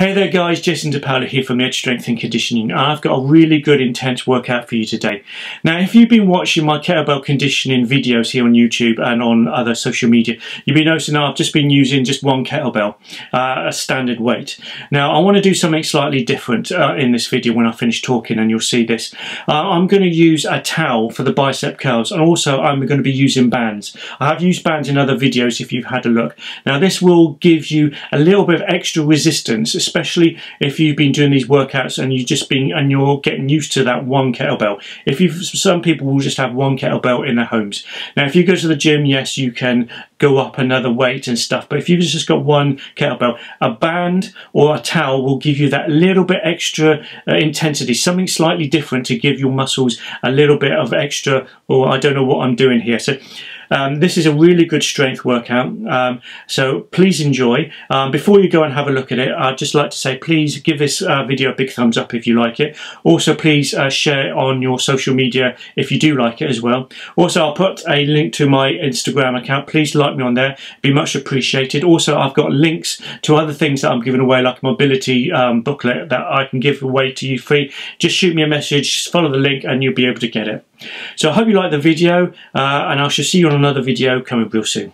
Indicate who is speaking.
Speaker 1: Hey there guys, Jason Depaoli here from Edge Strength and Conditioning I've got a really good intense workout for you today. Now if you've been watching my kettlebell conditioning videos here on YouTube and on other social media, you'll be noticing I've just been using just one kettlebell, uh, a standard weight. Now I want to do something slightly different uh, in this video when I finish talking and you'll see this. Uh, I'm going to use a towel for the bicep curls and also I'm going to be using bands. I have used bands in other videos if you've had a look. Now this will give you a little bit of extra resistance especially if you've been doing these workouts and you've just been and you're getting used to that one kettlebell. If you some people will just have one kettlebell in their homes. Now, if you go to the gym, yes, you can go up another weight and stuff. But if you've just got one kettlebell, a band or a towel will give you that little bit extra uh, intensity, something slightly different to give your muscles a little bit of extra. Or I don't know what I'm doing here. So. Um, this is a really good strength workout, um, so please enjoy. Um, before you go and have a look at it, I'd just like to say please give this uh, video a big thumbs up if you like it. Also, please uh, share it on your social media if you do like it as well. Also, I'll put a link to my Instagram account. Please like me on there, It'd be much appreciated. Also, I've got links to other things that I'm giving away, like a mobility um, booklet that I can give away to you free. Just shoot me a message, follow the link, and you'll be able to get it. So I hope you like the video, uh, and I shall see you on another video coming real soon.